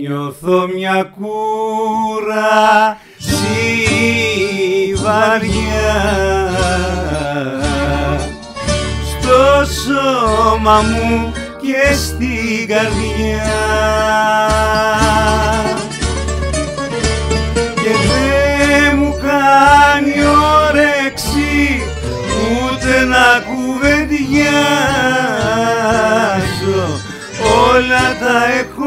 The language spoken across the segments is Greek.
Νιώθω μια κούρα βαριά στο σώμα μου και στην καρδιά. Και δεν μου κάνει όρεξη ούτε να κουβεντιάσω. Όλα τα έχω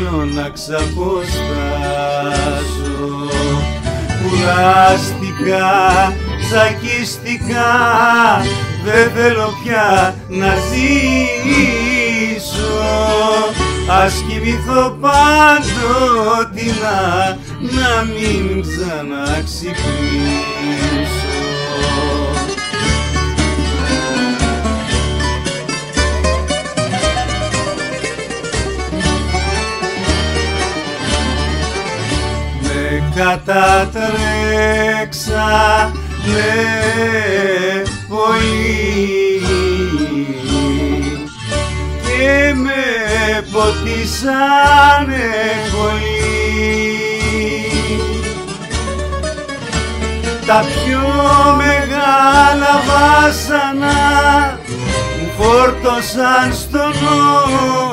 θέλω να ξαποστάσω. Κουράστηκα, τσακίστηκα. Δεν θέλω πια να ζήσω. Ας κοιμηθώ πάντοτινα να μην ξαναξυπνήσω κατατρέξα με πολύ και με ποτίσανε πολύ. Τα πιο μεγάλα βάσανα μου φόρτωσαν στον νόμο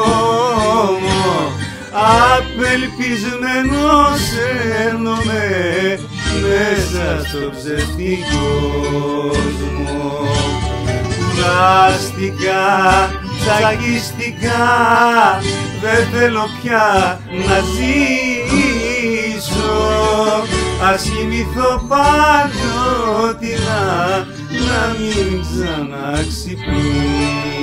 απελπισμένος έρνομαι μέσα στο ψευτικό κόσμο κουράστηκα, τσακιστικά δεν θέλω πια να ζήσω. Ας κοιμηθώ πάντοτινα να μην ξαναξυπνήσω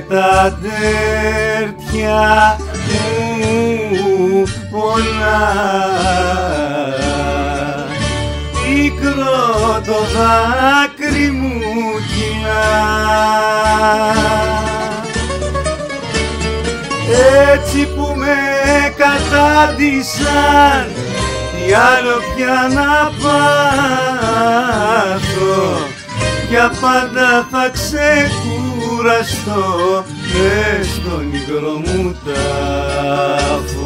τα τέρτια μου πολλά. Πικρό το δάκρυ μου κοινά έτσι που με κατάντησαν τι άλλο πια να πάθω για πάντα θα ξεκουραστώ μες στον υγρό μου τάφο.